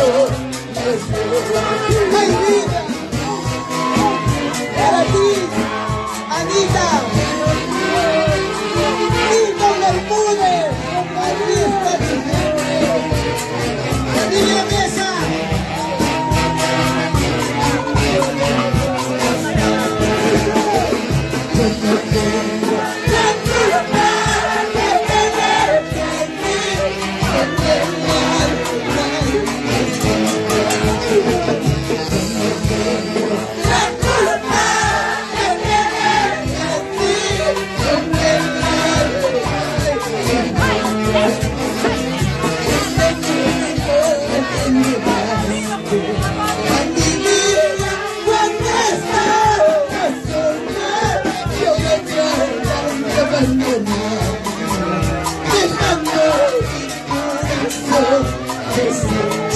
Oh, vida! Para Para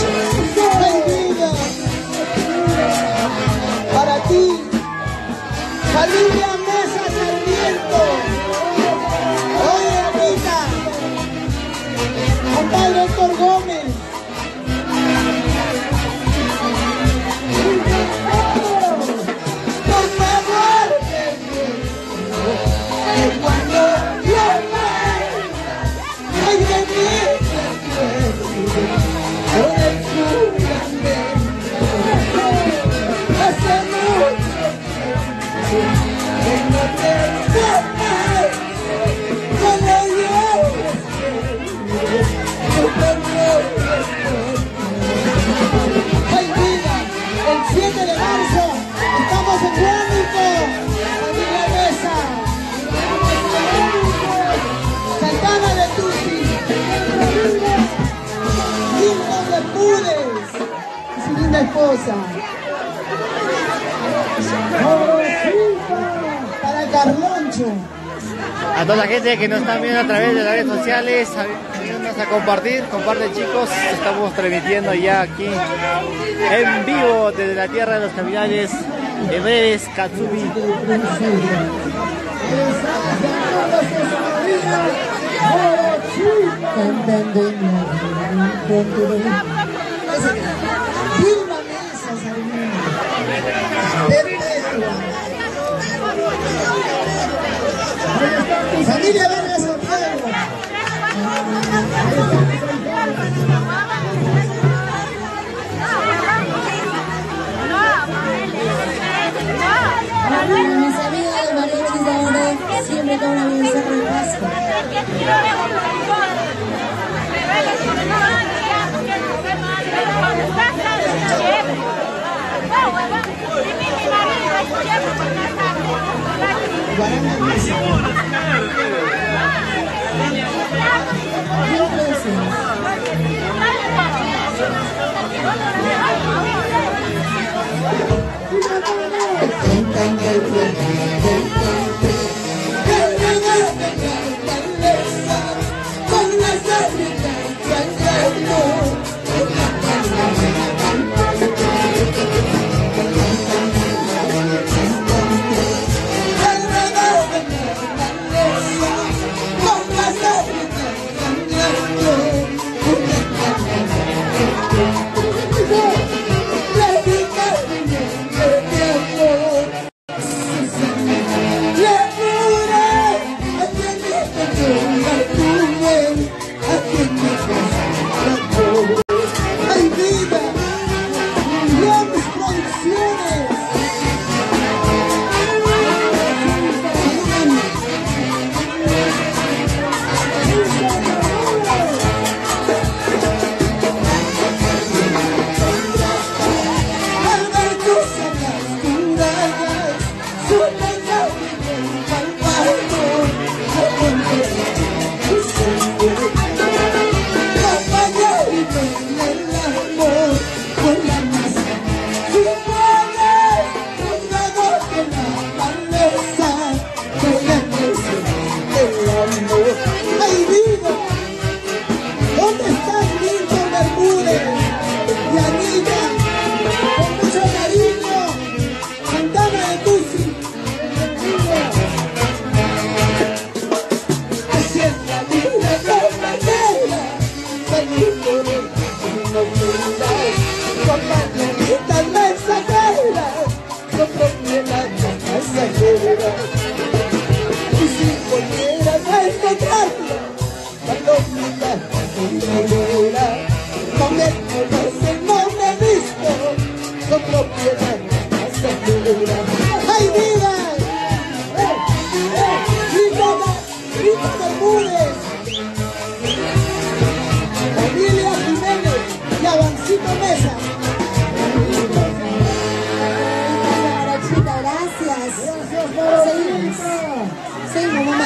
Para Carloncho. A toda la gente que nos está viendo a través de las redes sociales, ayúdanos a compartir, comparten chicos, estamos transmitiendo ya aquí en vivo desde la tierra de los caminantes, de breves Katsumi. Familia Verga Santiago. Mis mariachis de oro, siempre con una bien cerro de Pascua. Le juré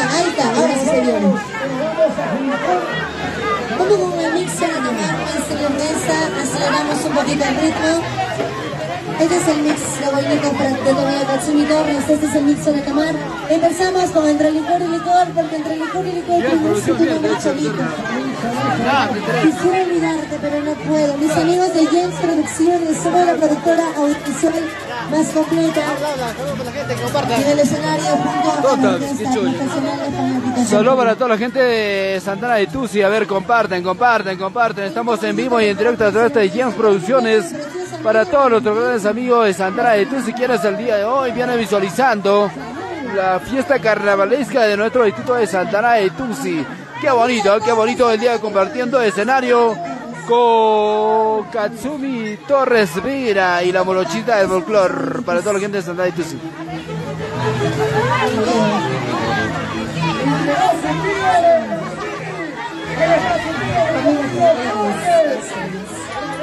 Ahí está, ahora sí se viene. Vamos con el mix de tomar Marcelo Mesa. Aceleramos un poquito el ritmo. Este es el mix de Boinito de Tomía Katsumi Torres. Este es el mix de tomar. Empezamos con entre licor y licor, porque entre licor y licor tienes tu mamá solita. Quisiera olvidarte, pero no puedo. Mis amigos de James Producciones, somos la productora audiovisual más completa en el escenario junto a la orquesta. Saludos para toda la gente de Santana de Tusi. A ver, comparten, comparten, comparten. Estamos en vivo y en directo a través de James Producciones. Para todos nuestros grandes amigos de Santana de Tusi, quienes el día de hoy vienen visualizando la fiesta carnavalesca de nuestro distrito de Santana de Tusi. Qué bonito, qué bonito el día compartiendo escenario con Katsumi Torres Vera y la molochita del folclor para toda la gente de Santana de Tusi.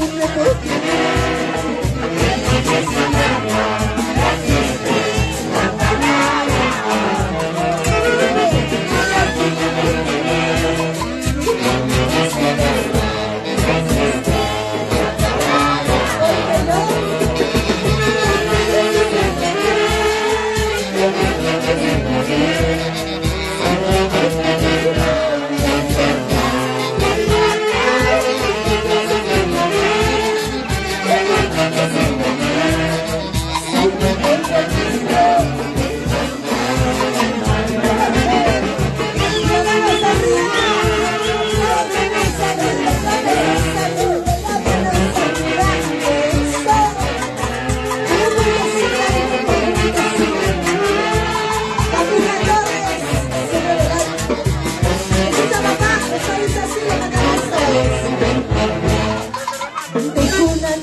Gracias.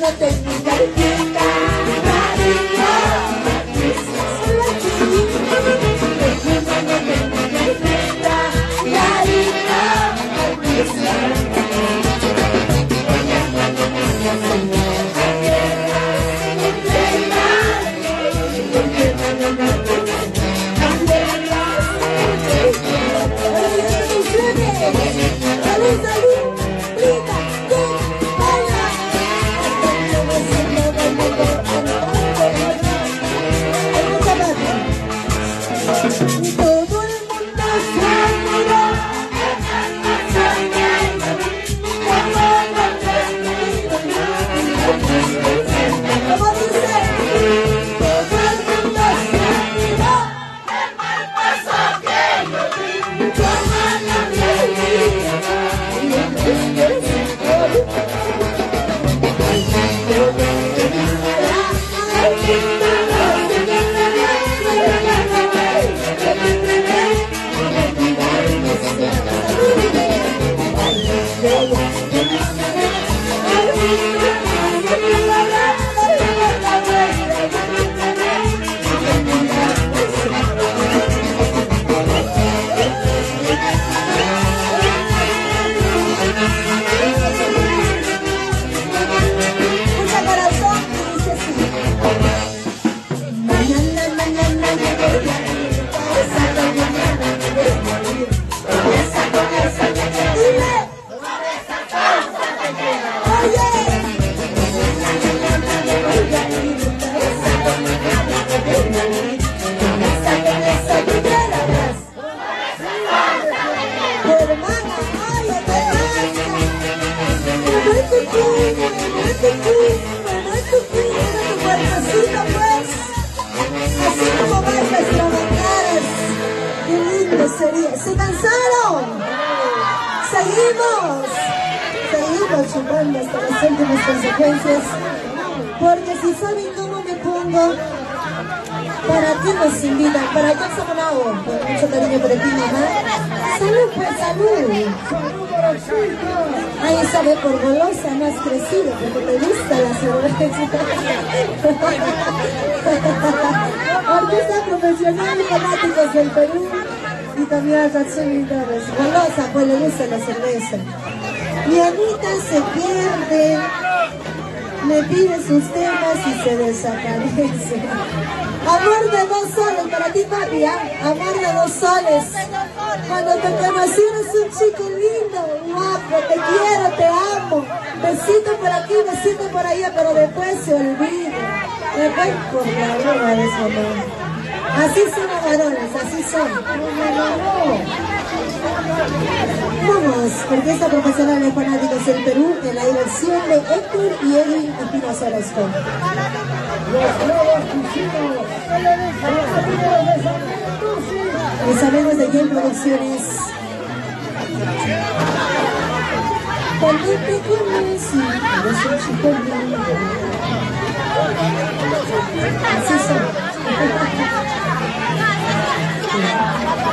what they ¿Se cansaron? Seguimos. Seguimos chupando hasta las últimas consecuencias. Porque si saben cómo me pongo, para ti nos invitan, para Jackson Monagua, con mucho cariño para ti, mamá. Salud, pues, salud. Ahí sabe por golosa, no has crecido, porque te gusta la cerveza. Orquesta profesional, fanáticos del Perú y también a Tatsumi. Golosa, pues le gusta la cerveza. Mi Anita se pierde, me pide sus temas y se desaparece. Amor de dos soles para ti, papi, ¿ah? Amor de dos soles. Cuando te conocí eres un chico lindo, guapo, te quiero, te amo. Besito por aquí, besito por allá, pero después se olvida. Después por la broma de su amor. Así son los varones, así son. Vamos, orquesta profesional de fanáticos del Perú, en la dirección de Héctor y Edwin Espinosa Orozco. Mis amigos de Game Producciones. Cuando te conocí, eres. Así son.